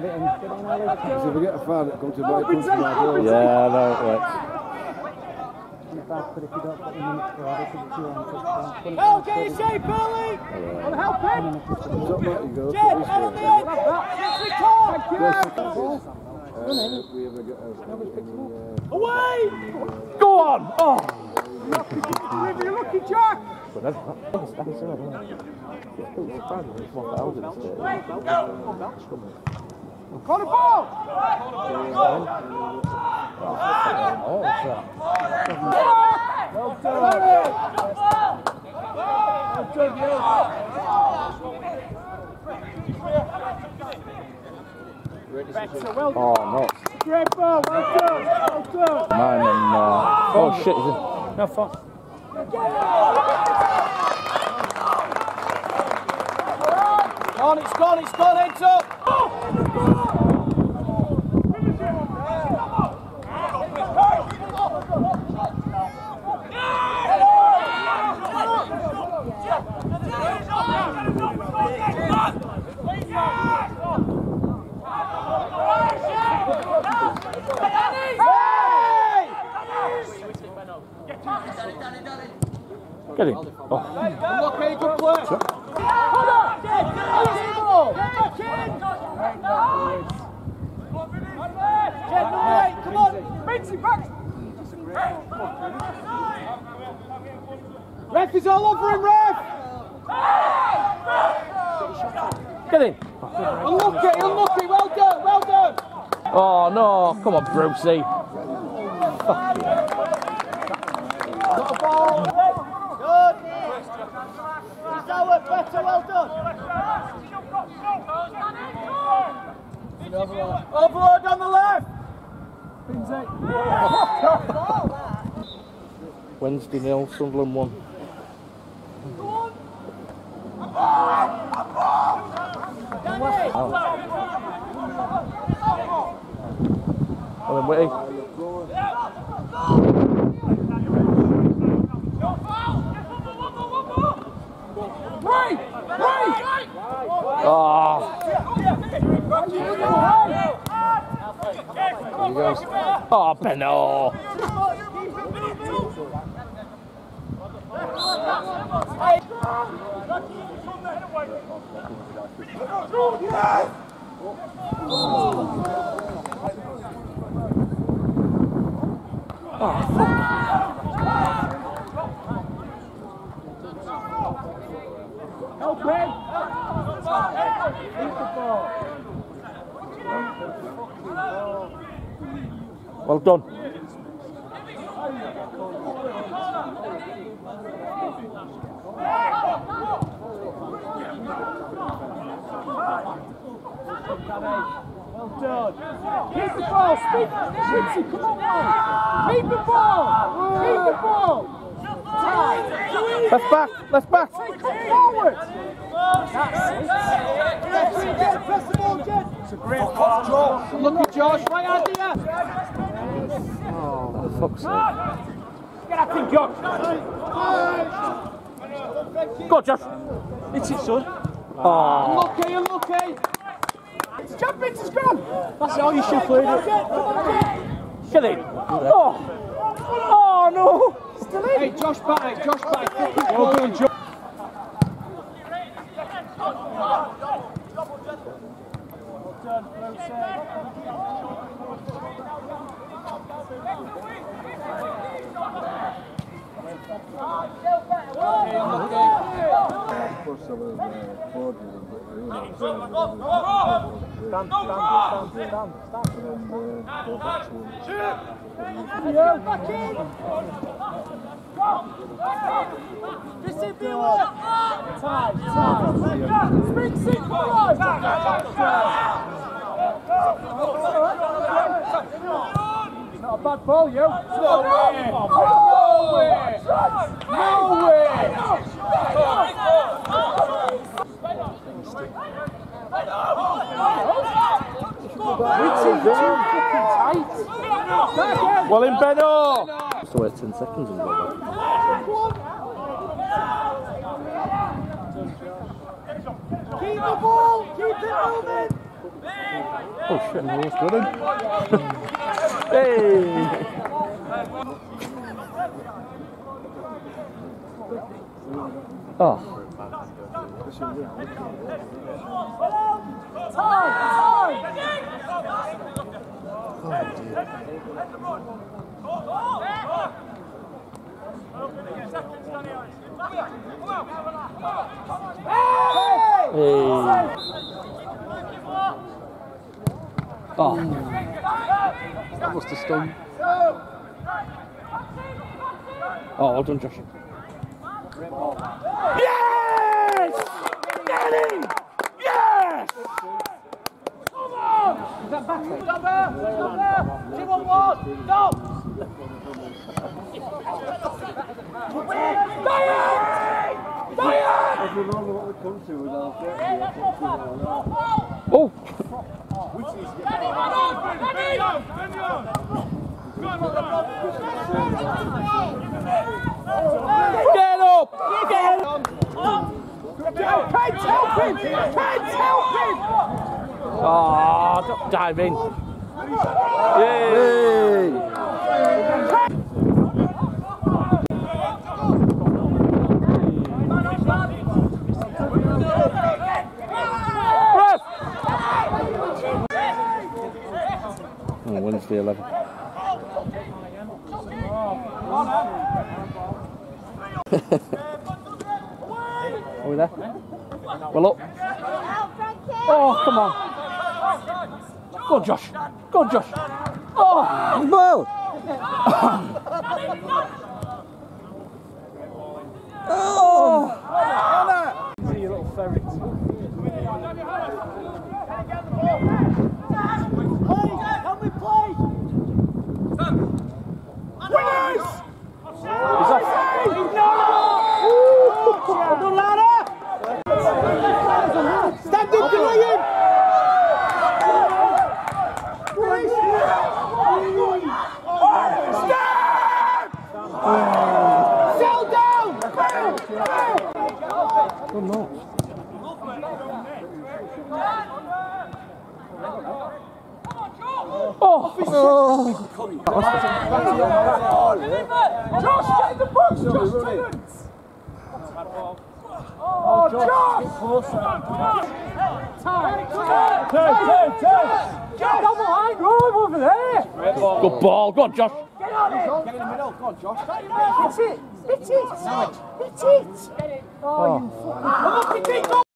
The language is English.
Get it in. Get it in, Ali. Because if we get a foul, it comes to my comes to my goal. Yeah, I know it works. Not bad, but if you don't put the minutes for it, it's too long. Help, get your shape, Billy! Well, help him! Comes up back, you go. Jet, This out on the end! Yes, we can! Uh, we ever get a, uh, Away! Go on! Oh! You're lucky, Jack! But that's that's that's it, isn't it? It's pretty surprising it's what else Got a ball! Oh, no. Great ball, well done, well done! Mine and, uh, oh shit, is it? No fun. On, it's gone, it's gone, heads up! Get in. Oh, Okay, good play. Come on, Vinci, back! Ref is all over him, ref! get in. Unlucky, unlucky, well done, well done! Oh, no. Come on, Brucey. Got a ball. Our well done. Overload on the left. Wednesday nil, Sunderland one. Well then, Whitty. Right, right. Oh, you guys. oh, Benno. Help him. Keep the ball. Well done. Well done. Keep the ball. Speed. Vinci, come on, man. Keep the ball. Keep the ball. Left back, left back. Take it forward. That's it. Press the ball, Jen. It's a great pass. Look at Josh. Right idea. For oh, fuck's sake. Up in, Josh. Go on, Josh. It's it, son. Ah. Oh, Unlucky, unlucky. It's Champions is gone. That's how you should play it. Get in. Oh, oh no. Hey, Josh back. Josh back. Well done, Josh. First of all, uh, forward, you know, Stand, stand, stand, stand, stand. and, uh, go back to him. Yeah, back in. This is the one. Time, time. Spin six, come on. It's not a bad ball, you. No way. No way. No way. It's too fucking tight. Back in. Well in, Benno. Just wait 10 seconds and go. Keep the ball! Keep it moving! Oh shit, no, that's good. Eh? hey! Oh. Hey. Oh. That must have stung. Oh, well done, Josh. Yes! Him! Yes! You know what we come to without it, Oh! Get up! Get! Pence, help him! Pence, help him! Ah, don't dive in. Yay! Oh, Wednesday 11. Are we there? Well up. Oh, come on. Go Josh. Go Josh. Oh, well. oh. Oh, Josh, the box! Josh Tennant! Oh, Josh! There! good ball. Go on, Josh. Get on it! Get in the middle, go on, Josh. Hit it! Hit it! Hit it! Oh, you fucking... It!